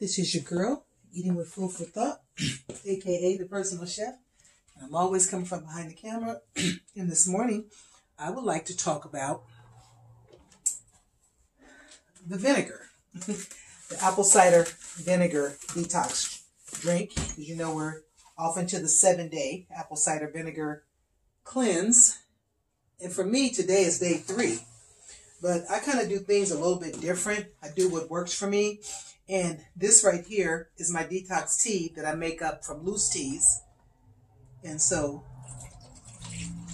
This is your girl, Eating with Food for Thought, aka the personal chef. I'm always coming from behind the camera. and this morning, I would like to talk about the vinegar, the apple cider vinegar detox drink. As you know we're off into the seven day apple cider vinegar cleanse. And for me, today is day three. But I kind of do things a little bit different. I do what works for me. And this right here is my detox tea that I make up from loose teas. And so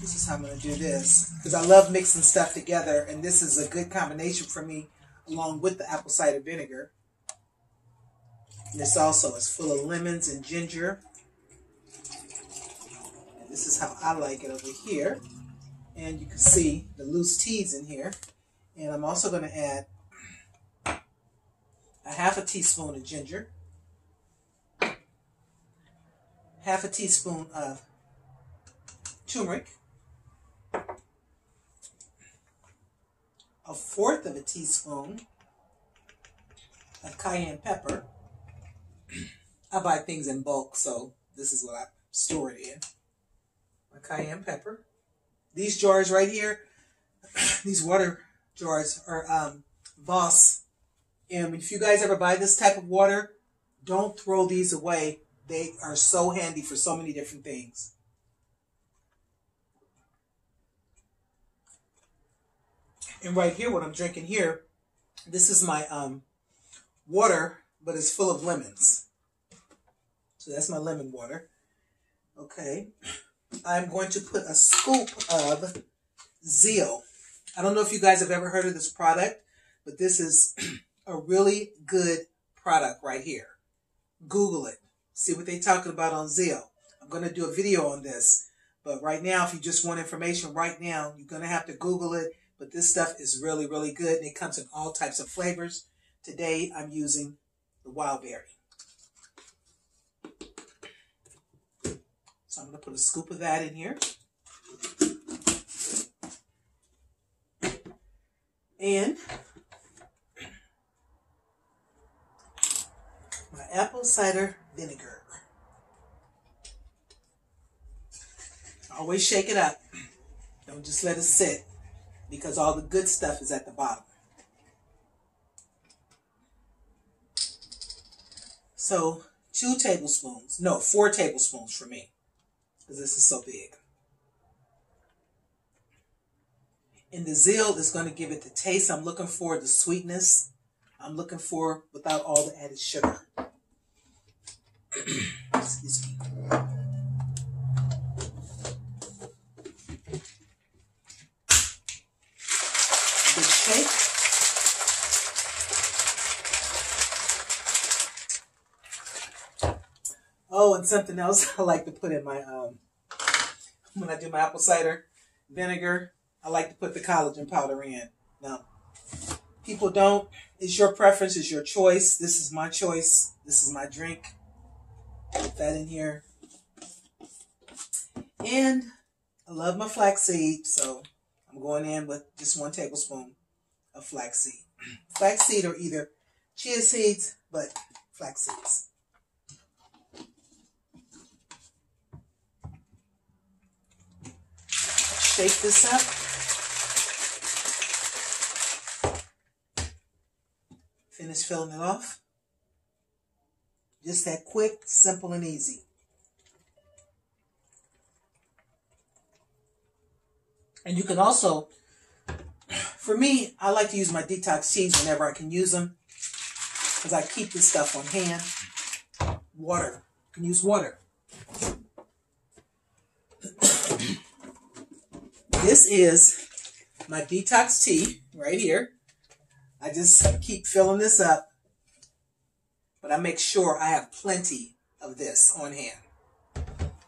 this is how I'm going to do this. Because I love mixing stuff together. And this is a good combination for me along with the apple cider vinegar. And this also is full of lemons and ginger. And this is how I like it over here. And you can see the loose teas in here. And I'm also going to add a half a teaspoon of ginger, half a teaspoon of turmeric, a fourth of a teaspoon of cayenne pepper. I buy things in bulk, so this is what I store it in. My cayenne pepper. These jars right here, these water jars are um, Voss. And if you guys ever buy this type of water, don't throw these away. They are so handy for so many different things. And right here, what I'm drinking here, this is my um, water, but it's full of lemons. So that's my lemon water. Okay. I'm going to put a scoop of Zeal. I don't know if you guys have ever heard of this product, but this is a really good product right here. Google it. See what they're talking about on Zeal. I'm going to do a video on this. But right now, if you just want information right now, you're going to have to Google it but this stuff is really, really good. And it comes in all types of flavors. Today, I'm using the wild berry. So I'm going to put a scoop of that in here. And apple cider vinegar. Always shake it up. Don't just let it sit because all the good stuff is at the bottom. So two tablespoons, no, four tablespoons for me, because this is so big. And the Zeal is going to give it the taste I'm looking for, the sweetness I'm looking for without all the added sugar. Excuse me. shake. Oh, and something else I like to put in my um when I do my apple cider vinegar, I like to put the collagen powder in. Now, people don't. It's your preference. It's your choice. This is my choice. This is my drink. That in here. And I love my flaxseed, so I'm going in with just one tablespoon of flaxseed. Flaxseed or either chia seeds, but flax seeds. Shake this up. Finish filling it off. Just that quick, simple, and easy. And you can also for me, I like to use my detox teas whenever I can use them because I keep this stuff on hand. Water. You can use water. this is my detox tea right here. I just keep filling this up, but I make sure I have plenty of this on hand.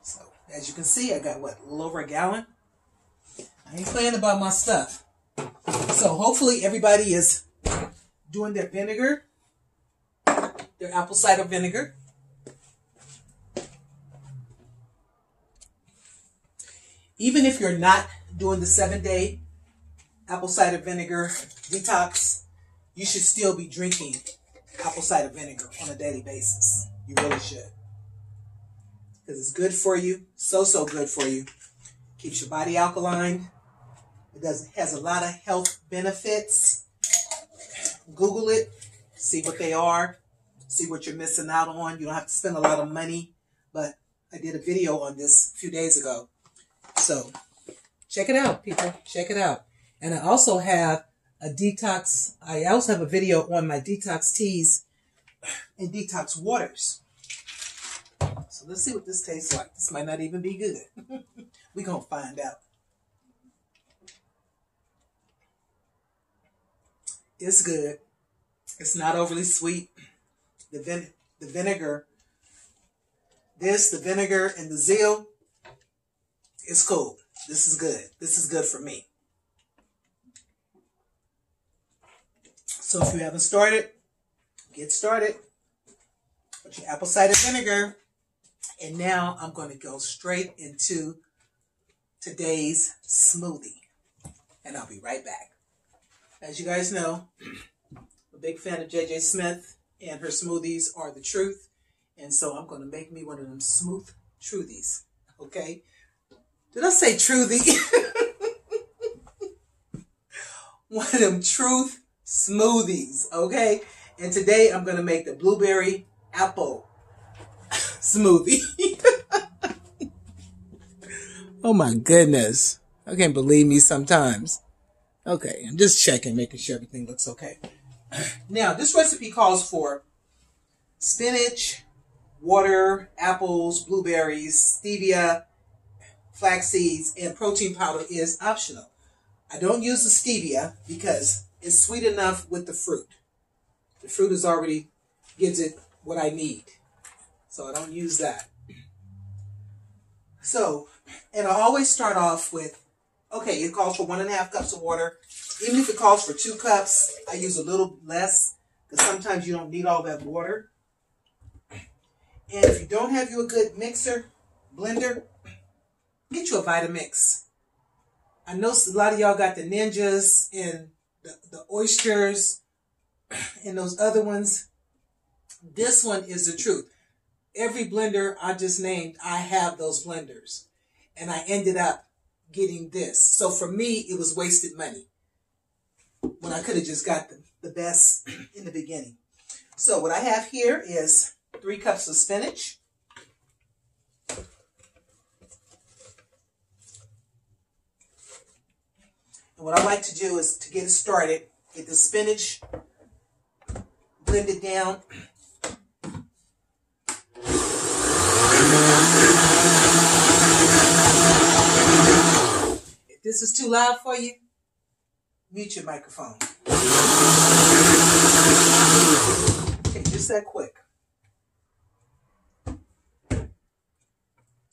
So, as you can see, I got what, a little over a gallon? I ain't playing about my stuff. So hopefully everybody is doing their vinegar, their apple cider vinegar. Even if you're not doing the seven day apple cider vinegar detox, you should still be drinking apple cider vinegar on a daily basis. You really should. Because it's good for you. So, so good for you. Keeps your body alkaline. It does has a lot of health benefits. Google it. See what they are. See what you're missing out on. You don't have to spend a lot of money. But I did a video on this a few days ago. So check it out, people. Check it out. And I also have a detox. I also have a video on my detox teas and detox waters. So let's see what this tastes like. This might not even be good. We're going to find out. It's good. It's not overly sweet. The, vin- the vinegar, this, the vinegar, and the zeal, it's cool. This is good. This is good for me. So if you haven't started, get started. Put your apple cider vinegar. And now I'm going to go straight into today's smoothie. And I'll be right back. As you guys know, I'm a big fan of JJ Smith, and her smoothies are the truth. And so I'm going to make me one of them smooth truthies. Okay? Did I say truthy? one of them truth smoothies, okay? And today I'm going to make the blueberry apple smoothie. oh my goodness. I can't believe me sometimes. Okay, I'm just checking, making sure everything looks okay. Now, this recipe calls for spinach, water, apples, blueberries, stevia, flax seeds, and protein powder is optional. I don't use the stevia because it's sweet enough with the fruit. The fruit is already gives it what I need. So I don't use that. So, and I always start off with, okay, it calls for one and a half cups of water. Even if it calls for two cups, I use a little less because sometimes you don't need all that water. And if you don't have you a good mixer, blender, get you a Vitamix. I know a lot of y'all got the Ninjas and the, the Osters and those other ones. This one is the truth. Every blender I just named, I have those blenders. And I ended up getting this. So for me, it was wasted money. When I could have just got the, the best in the beginning. So what I have here is three cups of spinach. What I like to do is to get it started, get the spinach blended down. If this is too loud for you, mute your microphone. Okay, just that quick.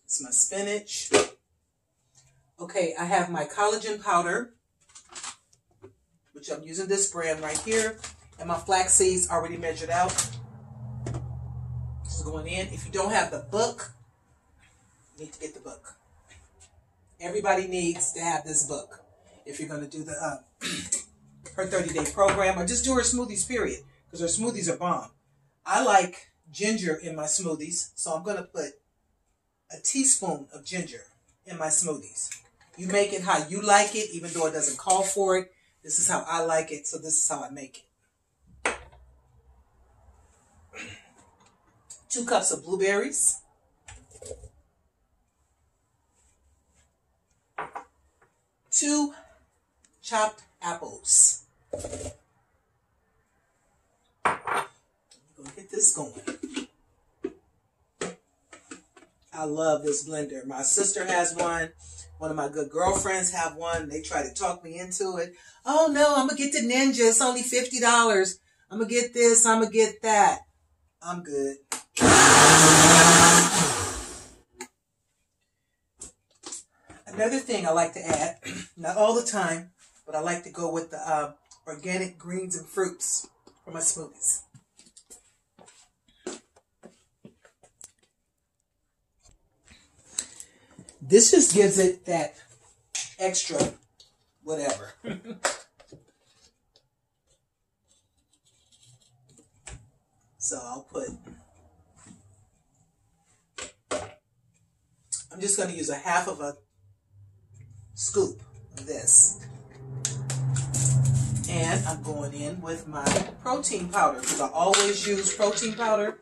It's my spinach. Okay, I have my collagen powder which I'm using this brand right here. And my flax seeds already measured out. This is going in. If you don't have the book, you need to get the book. Everybody needs to have this book if you're going to do the uh, her 30 day program or just do her smoothies, period. Because her smoothies are bomb. I like ginger in my smoothies, so I'm going to put a teaspoon of ginger in my smoothies. You make it how you like it, even though it doesn't call for it. This is how I like it, so this is how I make it. Two cups of blueberries. Two chopped apples. Gonna get this going. I love this blender. My sister has one. One of my good girlfriends have one. They try to talk me into it. Oh no, I'm gonna get the Ninja. It's only fifty dollars. I'm gonna get this. I'm gonna get that. I'm good. Another thing I like to add, not all the time, but I like to go with the uh, organic greens and fruits for my smoothies. This just gives it that extra whatever. So I'll put, I'm just going to use a half of a scoop of this. And I'm going in with my protein powder because I always use protein powder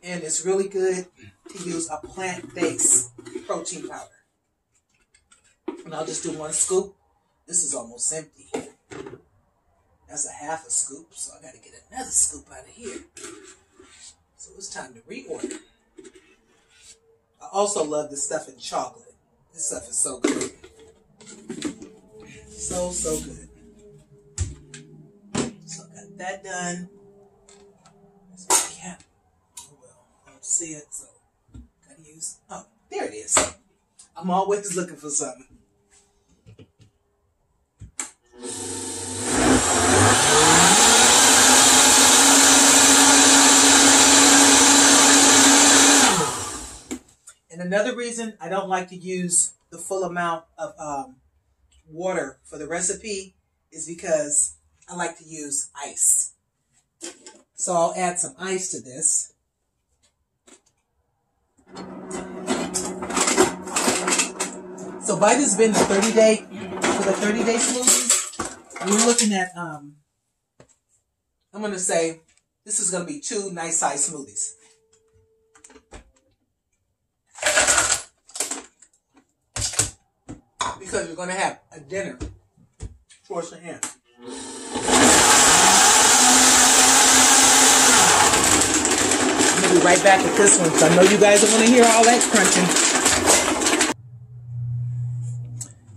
and it's really good to use a plant-based protein powder. And I'll just do one scoop. This is almost empty. That's a half a scoop, so I got to get another scoop out of here. So it's time to reorder. I also love this stuff in chocolate. This stuff is so good. So, so good. So I got that done. That's my cap. Oh well, I don't see it, so gotta use. Oh, there it is. I'm always looking for something. Another reason I don't like to use the full amount of um, water for the recipe is because I like to use ice. So I'll add some ice to this. So by this being the 30 day, for the 30 day smoothies, we're looking at, um, I'm going to say this is going to be two nice size smoothies. Because we're going to have a dinner towards the end. I'm going to be right back with this one because I know you guys are going to hear all that crunching.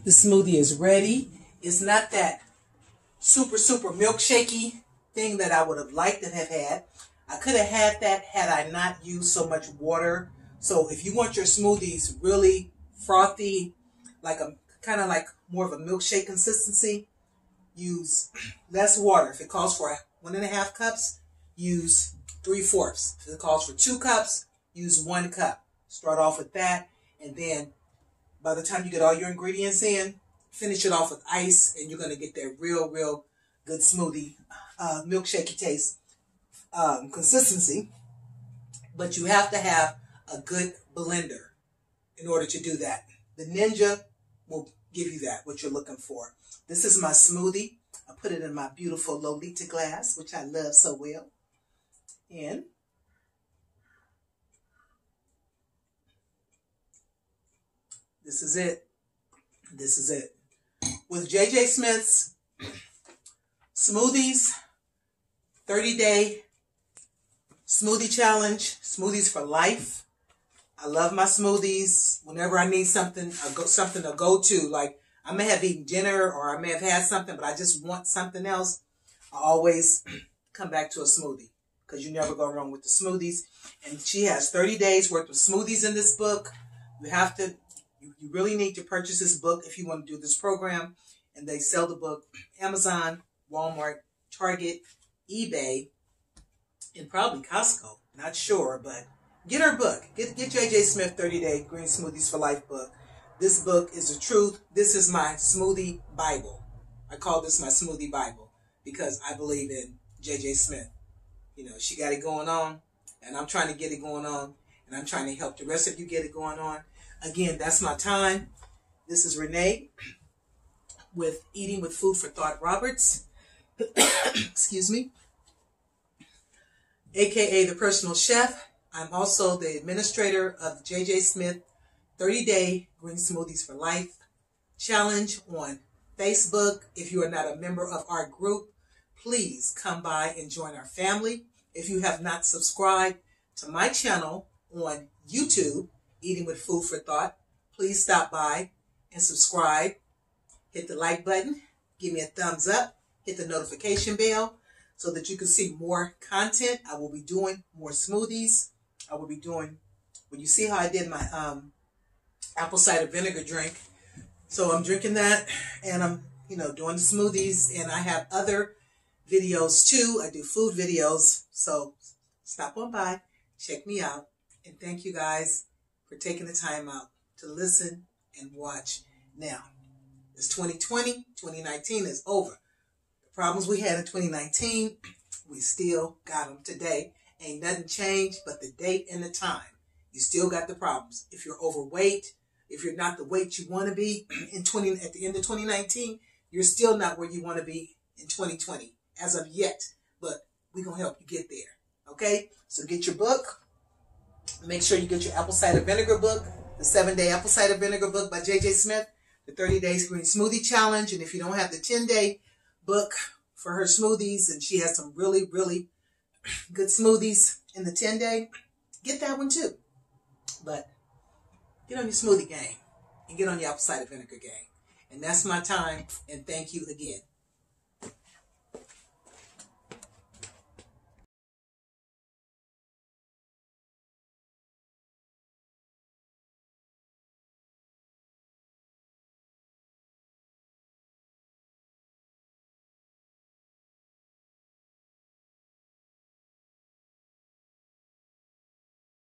The smoothie is ready. It's not that super, super milkshakey thing that I would have liked to have had. I could have had that had I not used so much water. So if you want your smoothies really frothy, like a kind of like more of a milkshake consistency, use less water. If it calls for one and a half cups, use three fourths. If it calls for two cups, use one cup. Start off with that, and then by the time you get all your ingredients in, finish it off with ice, and you're gonna get that real, real good smoothie, uh, milkshakey taste um, consistency. But you have to have a good blender in order to do that. The Ninja will give you that, what you're looking for. This is my smoothie. I put it in my beautiful Lolita glass, which I love so well. And this is it. This is it. With JJ Smith's smoothies, 30 day smoothie challenge, smoothies for life. I love my smoothies. Whenever I need something, I go something to go to. Like I may have eaten dinner or I may have had something, but I just want something else. I always come back to a smoothie because you never go wrong with the smoothies. And she has 30 days worth of smoothies in this book. You have to, you, you really need to purchase this book if you want to do this program. And they sell the book Amazon, Walmart, Target, eBay, and probably Costco. Not sure, but Get her book. Get get JJ Smith 30 Day Green Smoothies for Life book. This book is the truth. This is my smoothie Bible. I call this my smoothie Bible because I believe in JJ Smith. You know, she got it going on, and I'm trying to get it going on, and I'm trying to help the rest of you get it going on. Again, that's my time. This is Renee with Eating with Food for Thought Roberts. Excuse me. AKA the personal chef. I'm also the administrator of the JJ Smith 30 Day Green Smoothies for Life Challenge on Facebook. If you are not a member of our group, please come by and join our family. If you have not subscribed to my channel on YouTube, Eating with Food for Thought, please stop by and subscribe. Hit the like button, give me a thumbs up, hit the notification bell so that you can see more content. I will be doing more smoothies I will be doing, when you see how I did my um, apple cider vinegar drink. So I'm drinking that and I'm, you know, doing the smoothies and I have other videos too. I do food videos. So stop on by, check me out. And thank you guys for taking the time out to listen and watch. Now, it's 2020, 2019 is over. The problems we had in 2019, we still got them today Ain't nothing changed but the date and the time. You still got the problems. If you're overweight, if you're not the weight you want to be in 20 at the end of 2019, you're still not where you want to be in 2020 as of yet. But we're gonna help you get there. Okay? So get your book. Make sure you get your apple cider vinegar book, the seven day apple cider vinegar book by JJ Smith, the 30 days green smoothie challenge. And if you don't have the 10 day book for her smoothies, and she has some really, really good smoothies in the 10 day, get that one too. But get on your smoothie game and get on your apple cider vinegar game. And that's my time. And thank you again.